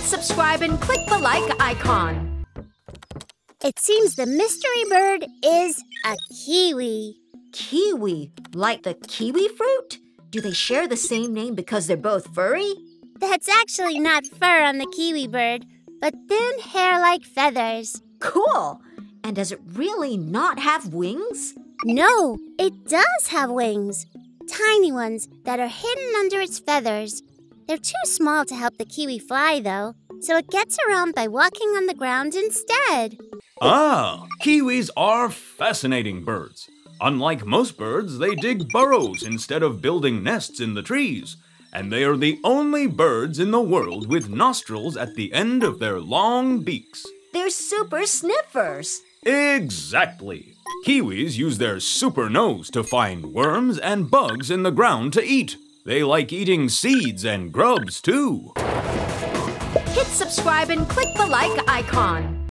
subscribe and click the like icon. It seems the mystery bird is a kiwi. Kiwi, like the kiwi fruit? Do they share the same name because they're both furry? That's actually not fur on the kiwi bird, but thin hair like feathers. Cool! And does it really not have wings? No, it does have wings. Tiny ones that are hidden under its feathers. They're too small to help the kiwi fly, though, so it gets around by walking on the ground instead. Ah, kiwis are fascinating birds. Unlike most birds, they dig burrows instead of building nests in the trees. And they are the only birds in the world with nostrils at the end of their long beaks. They're super sniffers. Exactly. Kiwis use their super nose to find worms and bugs in the ground to eat. They like eating seeds and grubs too. Hit subscribe and click the like icon.